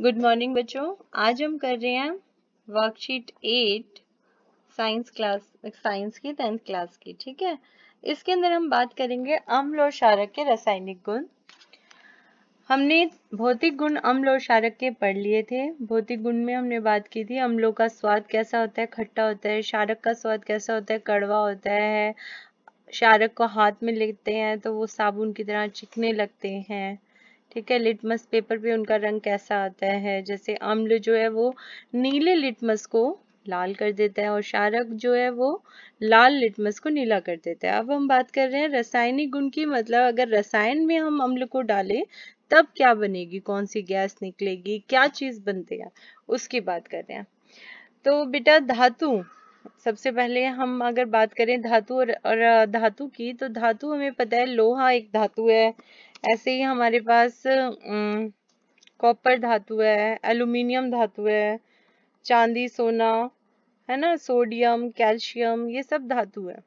Good morning बच्चों। आज हम कर रहे हैं worksheet eight science class science की टेंथ क्लास की, ठीक है? इसके अंदर हम बात करेंगे अम्ल और क्षारक के रासायनिक गुण। हमने भौतिक गुण अम्ल और क्षारक के पढ़ लिए थे। भौतिक गुण में हमने बात की थी, अम्लों का स्वाद कैसा होता है, खट्टा होता है, क्षारक का स्वाद कैसा होता है, कड़वा होता है, क्षारक को हाथ में लेते हैं तो वो साबुन की तरह चिकने लगते हैं। ठीक है लिटमस पेपर पे उनका रंग कैसा आता है? जैसे अम्ल जो है वो नीले लिटमस को लाल कर देता है और शारक जो है वो लाल लिटमस को नीला कर देता है। अब हम बात कर रहे हैं रासायनिक गुण की मतलब अगर रसायन में हम अम्ल को डालें तब क्या बनेगी? कौन सी गैस निकलेगी? क्या चीज़ बनती है? उसकी बात कर रहे हैं। तो बेटा धातु सबसे पहले हम अगर बात करें धातु और, और धातु की तो धातु हमें पता है लोहा एक धातु है। ऐसे ही हमारे पास कॉपर धातु है, एल्यूमिनियम धातु है, चांदी, सोना, है ना, सोडियम, कैल्शियम, ये सब धातु है।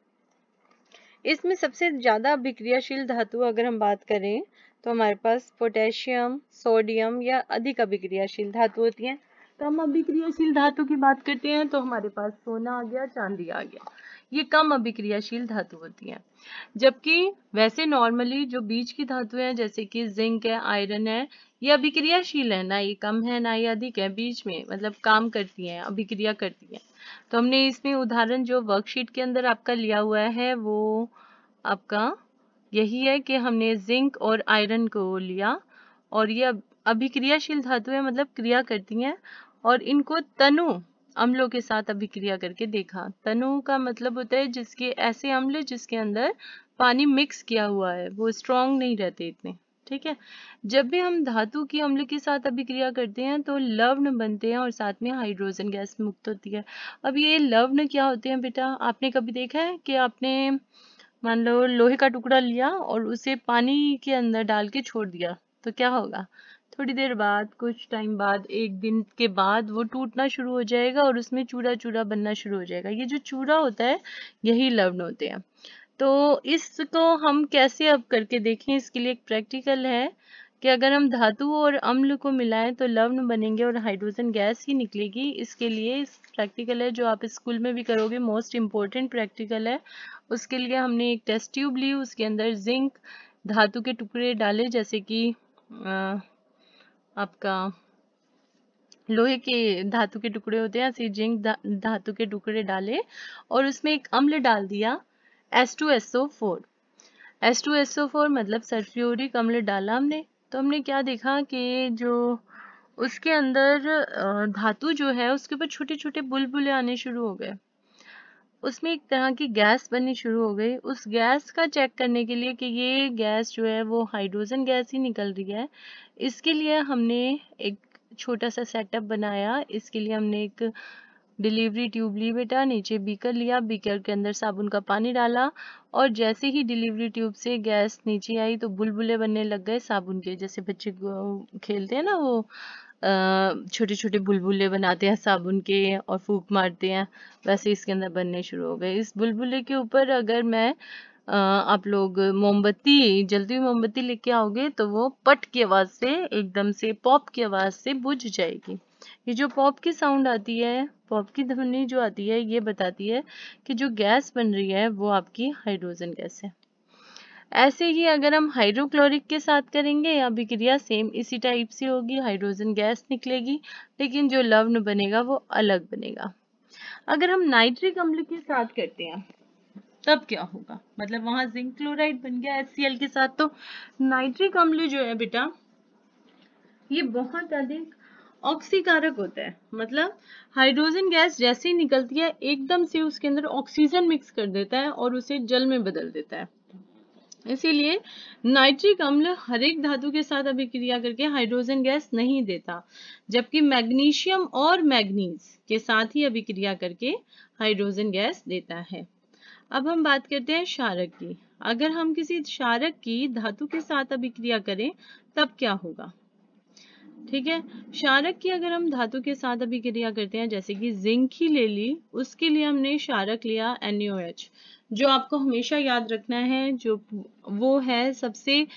इसमें सबसे ज़्यादा अभिक्रियाशील धातु अगर हम बात करें तो हमारे पास पोटेशियम, सोडियम या अधिक अभिक्रियाशील धातु होती हैं। हम अभिक्रियाशील धातु की बात करते हैं तो हमारे पास सोना आ गया, चांदी आ गया। ये कम अभिक्रियाशील धातु होती हैं। जबकि वैसे नॉर्मली जो बीच की धातु है, जैसे कि जिंक है आयरन है, ये अभिक्रियाशील है, ना ये कम है, ना ये अधिक है, बीच में मतलब काम करती हैं, अभिक्रिया करती हैं। तो हमने इसमें उदाहरण जो वर्कशीट के अंदर आपका लिया हुआ है, वो आपका यही है कि हमने जिंक और आयरन को लिया और ये अभिक्रियाशील धातु है मतलब क्रिया करती हैं और इनको तनु अम्लों के साथ अभिक्रिया करके देखा। तनु का मतलब होता है जिसके, ऐसे अम्ल जिसके अंदर पानी मिक्स किया हुआ है, वो स्ट्रॉन्ग नहीं रहते इतने, ठीक है? जब भी हम धातु की अम्ल के साथ अभिक्रिया करते हैं तो लवण बनते हैं और साथ में हाइड्रोजन गैस मुक्त होती है। अब ये लवण क्या होते हैं बेटा? आपने कभी देखा है कि आपने, मान लो, लोहे का टुकड़ा लिया और उसे पानी के अंदर डाल के छोड़ दिया तो क्या होगा? थोड़ी देर बाद, कुछ टाइम बाद, एक दिन के बाद वो टूटना शुरू हो जाएगा और उसमें चूड़ा चूड़ा बनना शुरू हो जाएगा। ये जो चूड़ा होता है, यही लवण होते हैं। तो इसको हम कैसे अब करके देखें? इसके लिए एक प्रैक्टिकल है कि अगर हम धातु और अम्ल को मिलाएँ तो लवण बनेंगे और हाइड्रोजन गैस ही निकलेगी। इसके लिए इस प्रैक्टिकल है जो आप स्कूल में भी करोगे मोस्ट इम्पोर्टेंट प्रैक्टिकल है। उसके लिए हमने एक टेस्ट ट्यूब ली, उसके अंदर जिंक धातु के टुकड़े डाले, जैसे कि आपका लोहे के धातु के टुकड़े होते हैं, ऐसे जिंक धातु के टुकड़े डाले और उसमें एक अम्ल डाल दिया H2SO4 H2SO4 मतलब सल्फ्यूरिक अम्ल डाला हमने। तो हमने क्या देखा कि जो उसके अंदर धातु जो है, उसके ऊपर छोटे छोटे बुलबुले आने शुरू हो गए। उसमें एक तरह की गैस बननी शुरू हो गई। उस गैस का चेक करने के लिए कि ये गैस जो है, वो हाइड्रोजन गैस ही निकल रही है। इसके लिए हमने एक छोटा सा सेटअप बनाया। इसके लिए हमने एक डिलीवरी ट्यूब ली बेटा, नीचे बीकर लिया। बीकर के अंदर साबुन का पानी डाला और जैसे ही डिलीवरी ट्यूब से गैस नीचे आई तो बुलबुले बनने लग गए साबुन के। जैसे बच्चे खेलते हैं ना वो छोटे छोटे बुलबुले बनाते हैं साबुन के और फूक मारते हैं, वैसे इसके अंदर बनने शुरू हो गए। इस बुलबुले के ऊपर अगर मैं आप लोग मोमबत्ती जलती हुई मोमबत्ती लेके आओगे तो वो पट की आवाज़ से, एकदम से, पॉप की आवाज़ से बुझ जाएगी। ये जो पॉप की साउंड आती है, पॉप की ध्वनि जो आती है, ये बताती है कि जो गैस बन रही है, वो आपकी हाइड्रोजन गैस है। ऐसे ही अगर हम हाइड्रोक्लोरिक के साथ करेंगे अभिक्रिया सेम इसी टाइप से होगी, हाइड्रोजन गैस निकलेगी, लेकिन जो लवण बनेगा, वो अलग बनेगा। अगर हम नाइट्रिक अम्ल के साथ करते हैं तब क्या होगा? मतलब वहाँ जिंक क्लोराइड बन गया एच के साथ तो नाइट्रिक अम्ल जो है बेटा, ये बहुत अधिक ऑक्सीकारक होता है। मतलब हाइड्रोजन गैस जैसे ही निकलती है, एकदम से उसके अंदर ऑक्सीजन मिक्स कर देता है और उसे जल में बदल देता है। इसीलिए नाइट्रिक अम्ल हर एक धातु के साथ अभिक्रिया करके हाइड्रोजन गैस नहीं देता, जबकि मैग्नीशियम और मैग्नीज के साथ ही अभिक्रिया करके हाइड्रोजन गैस देता है। अब हम बात करते हैं क्षारक की। अगर हम किसी क्षारक की धातु के साथ अभिक्रिया करें, तब क्या होगा? ठीक है? क्षारक की अगर हम धातु के साथ अभिक्रिया करते हैं, जैसे कि जिंक ही ले ली, उसके लिए हमने क्षारक लिया NaOH जो आपको हमेशा याद रखना है, जो वो है सबसे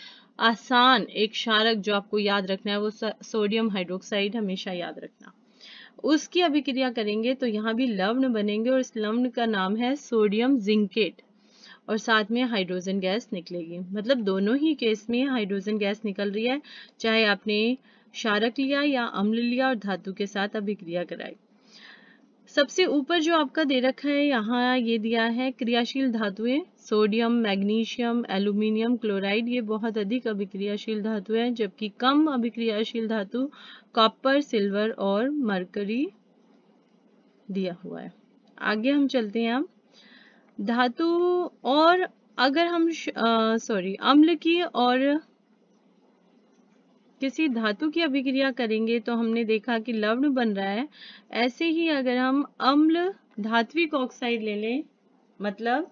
आसान एक क्षारक जो आपको याद रखना है, वो सोडियम हाइड्रोक्साइड हमेशा याद रखना। उसकी अभिक्रिया करेंगे तो यहाँ भी लवण बनेंगे और इस लवण का नाम है सोडियम जिंकेट। और साथ में हाइड्रोजन गैस निकलेगी। मतलब दोनों ही केस में हाइड्रोजन गैस निकल रही है, चाहे आपने शारक लिया या अम्ल लिया और धातु के साथ अभिक्रिया कराई। सबसे ऊपर जो आपका दे रखा है, यहाँ ये दिया है क्रियाशील धातुएँ, सोडियम, मैग्नीशियम, एल्यूमिनियम क्लोराइड, ये बहुत अधिक अभिक्रियाशील धातु है, जबकि कम अभिक्रियाशील धातु कॉपर, सिल्वर और मरकरी दिया हुआ है। आगे हम चलते हैं। धातु और अगर हम सॉरी अम्ल की और किसी धातु की अभिक्रिया करेंगे तो हमने देखा कि लवण बन रहा है। ऐसे ही अगर हम अम्ल धात्विक ऑक्साइड ले लें मतलब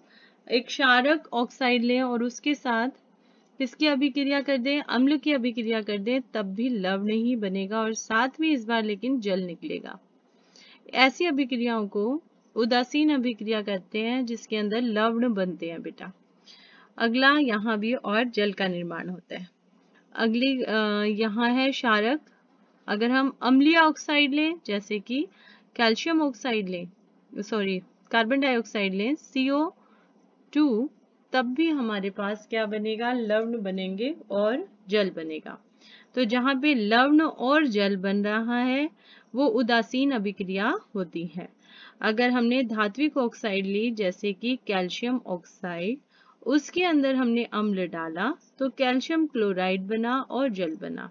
एक क्षारक ऑक्साइड लें और उसके साथ किसकी अभिक्रिया कर दें? अम्ल की अभिक्रिया कर दें, तब भी लवण ही बनेगा और साथ में इस बार लेकिन जल निकलेगा। ऐसी अभिक्रियाओं को उदासीन अभिक्रिया करते हैं, जिसके अंदर लवण बनते हैं बेटा। अगला, यहाँ भी और जल का निर्माण होता है। अगली यहाँ है शारक अगर हम अम्लीय ऑक्साइड लें, जैसे कि कैल्शियम ऑक्साइड लें सॉरी कार्बन डाइऑक्साइड लें सीओ टू तब भी हमारे पास क्या बनेगा? लवण बनेंगे और जल बनेगा। तो जहाँ पे लवण और जल बन रहा है, वो उदासीन अभिक्रिया होती है। अगर हमने धात्विक ऑक्साइड ली, जैसे कि कैल्शियम ऑक्साइड उसके अंदर हमने अम्ल डाला तो कैल्शियम क्लोराइड बना और जल बना।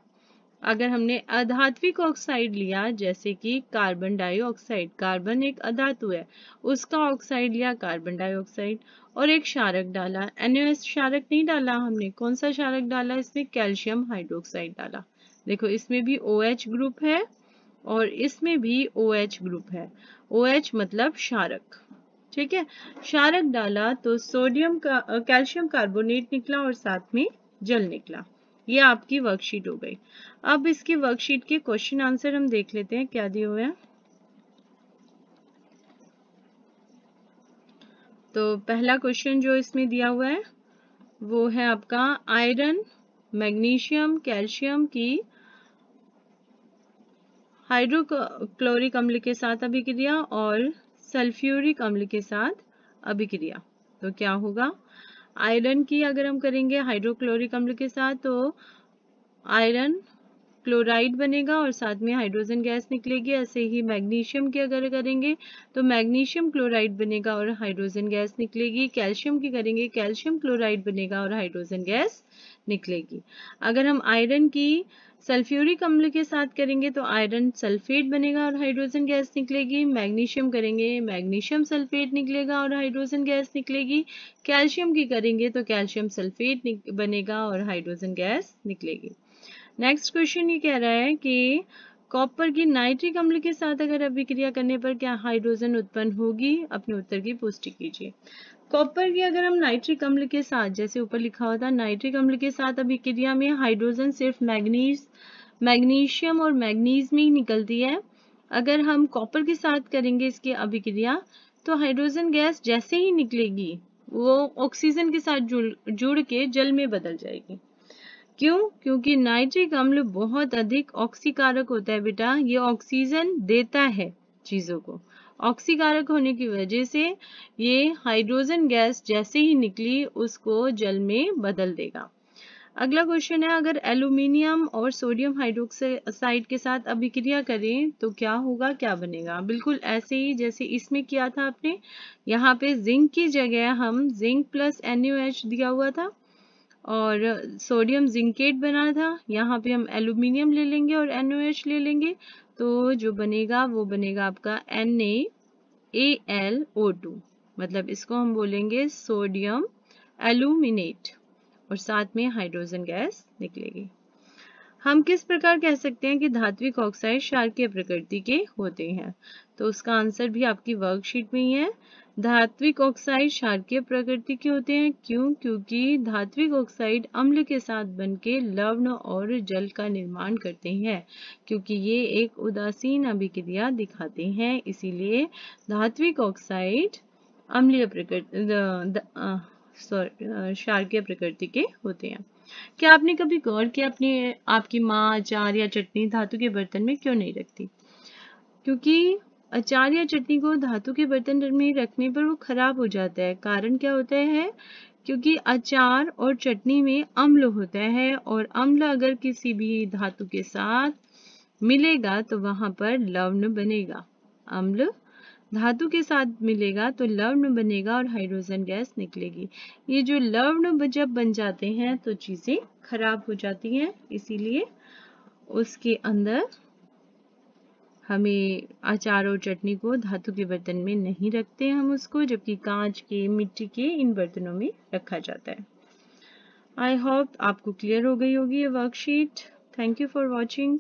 अगर हमने अधात्विक ऑक्साइड लिया, जैसे कि कार्बन डाइऑक्साइड, कार्बन एक अधातु है, उसका ऑक्साइड लिया कार्बन डाइऑक्साइड, और एक क्षारक डाला एनओएस क्षारक नहीं डाला हमने, कौन सा क्षारक डाला? इसमें कैल्शियम हाइड्रोक्साइड डाला। देखो, इसमें भी ओ OH ग्रुप है, और इसमें भी ओ OH ग्रुप है। ओ OH मतलब क्षारक। ठीक है? क्षारक डाला तो सोडियम का कैल्शियम कार्बोनेट निकला और साथ में जल निकला। ये आपकी वर्कशीट हो गई। अब इसकी वर्कशीट के क्वेश्चन आंसर हम देख लेते हैं। क्या दिए हुए हैं? तो पहला क्वेश्चन जो इसमें दिया हुआ है, वो है आपका आयरन मैग्नीशियम कैल्शियम की हाइड्रोक्लोरिक अम्ल के साथ अभिक्रिया और सल्फ्यूरिक अम्ल के साथ अभिक्रिया। तो क्या होगा? आयरन की अगर हम करेंगे हाइड्रोक्लोरिक अम्ल के साथ तो आयरन क्लोराइड बनेगा और साथ में हाइड्रोजन गैस निकलेगी। ऐसे ही मैग्नीशियम की अगर करेंगे तो मैग्नीशियम क्लोराइड बनेगा और हाइड्रोजन गैस निकलेगी। कैल्शियम की करेंगे, कैल्शियम क्लोराइड बनेगा और हाइड्रोजन गैस निकलेगी। अगर हम आयरन की सल्फ्यूरिक अम्ल के साथ करेंगे तो आयरन सल्फेट बनेगा और हाइड्रोजन गैस निकलेगी। मैग्नीशियम करेंगे, मैग्नीशियम सल्फेट निकलेगा और हाइड्रोजन गैस निकलेगी। कैल्शियम की करेंगे तो कैल्शियम सल्फेट बनेगा और हाइड्रोजन गैस निकलेगी। नेक्स्ट क्वेश्चन ये कह रहा है कि कॉपर की नाइट्रिक अम्ल के साथ अगर अभिक्रिया करने पर क्या हाइड्रोजन उत्पन्न होगी? अपने उत्तर की पुष्टि कीजिए। कॉपर की अगर हम नाइट्रिक अम्ल के साथ, जैसे ऊपर लिखा हुआ था, नाइट्रिक अम्ल के साथ अभिक्रिया में हाइड्रोजन सिर्फ़ मैग्नीज, मैग्नीशियम और मैग्नीज में ही निकलती है। अगर हम कॉपर के साथ करेंगे इसकी अभिक्रिया तो हाइड्रोजन गैस जैसे ही निकलेगी, वो ऑक्सीजन के साथ जुड़ जुड़ के जल में बदल जाएगी। क्यों? क्योंकि नाइट्रिक अम्ल बहुत अधिक ऑक्सीकारक होता है बेटा, ये ऑक्सीजन देता है चीज़ों को। ऑक्सीकारक होने की वजह से ये हाइड्रोजन गैस जैसे ही निकली, उसको जल में बदल देगा। अगला क्वेश्चन है, अगर एल्यूमिनियम और सोडियम हाइड्रोक्साइड के साथ अभिक्रिया करें तो क्या होगा, क्या बनेगा? बिल्कुल ऐसे ही जैसे इसमें किया था आपने। यहाँ पे जिंक की जगह हम जिंक प्लस एन दिया हुआ था और सोडियम जिंकेट बना था। यहाँ पे हम एल्यूमिनियम ले लेंगे और एन ले लेंगे। तो जो बनेगा, वो बनेगा आपका N A L O two मतलब इसको हम बोलेंगे सोडियम एल्यूमिनेट और साथ में हाइड्रोजन गैस निकलेगी। हम किस प्रकार कह सकते हैं कि धात्विक ऑक्साइड क्षारकीय प्रकृति के होते हैं? तो उसका आंसर भी आपकी वर्कशीट में ही है। धात्विक ऑक्साइड क्षारकीय प्रकृति के होते हैं। क्यों? क्योंकि धात्विक ऑक्साइड अम्ल के साथ बनके लवण और जल का निर्माण करते हैं, क्योंकि ये एक उदासीन अभिक्रिया दिखाते हैं। इसीलिए धात्विक ऑक्साइड अम्लीय प्रकृति क्षारकीय प्रकृति के होते हैं। क्या आपने कभी गौर किया अपनी, आपकी माँ, अचार या चटनी धातु के बर्तन में क्यों नहीं रखती? क्योंकि अचार या चटनी को धातु के बर्तन में रखने पर वो खराब हो जाता है। कारण क्या होता है? क्योंकि अचार और चटनी में अम्ल होता है और अम्ल अगर किसी भी धातु के साथ मिलेगा तो वहाँ पर लवण बनेगा। अम्ल धातु के साथ मिलेगा तो लवण बनेगा और हाइड्रोजन गैस निकलेगी। ये जो लवण जब बन जाते हैं तो चीज़ें खराब हो जाती हैं, इसीलिए उसके अंदर हमें अचार और चटनी को धातु के बर्तन में नहीं रखते हम उसको, जबकि कांच के, मिट्टी के, इन बर्तनों में रखा जाता है। आई होप आपको क्लियर हो गई होगी ये worksheet thank you for watching